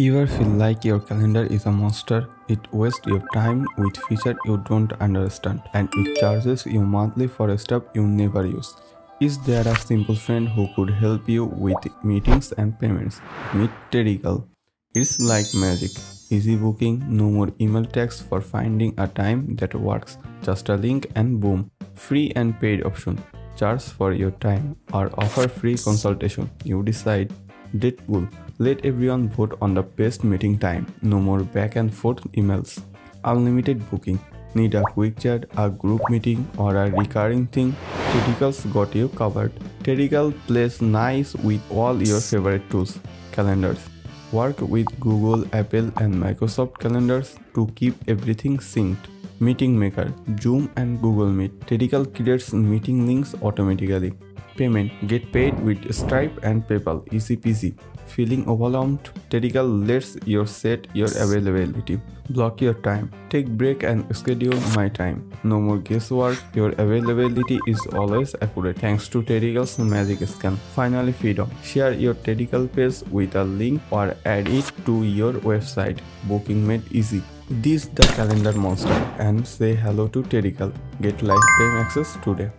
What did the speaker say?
Ever feel like your calendar is a monster? It wastes your time with features you don't understand and it charges you monthly for a stuff you never use. Is there a simple friend who could help you with meetings and payments? Meet TidyCal. It's like magic. Easy booking, no more email text for finding a time that works. Just a link and boom. Free and paid option. Charge for your time or offer free consultation. You decide. Deadpool. Let everyone vote on the best meeting time. No more back and forth emails. Unlimited booking. Need a quick chat, a group meeting, or a recurring thing? TidyCals got you covered. TidyCal plays nice with all your favorite tools. Calendars. Work with Google, Apple, and Microsoft calendars to keep everything synced. Meeting Maker, Zoom, and Google Meet. TidyCal creates meeting links automatically. Payment Get paid with Stripe and PayPal. Easy peasy. Feeling overwhelmed? TidyCal lets you set your availability. Block your time. Take break and schedule my time. No more guesswork. Your availability is always accurate thanks to TidyCal's magic scan. Finally, freedom. Share your TidyCal page with a link or add it to your website. Booking made easy. This the calendar monster and say hello to TidyCal. Get lifetime access today.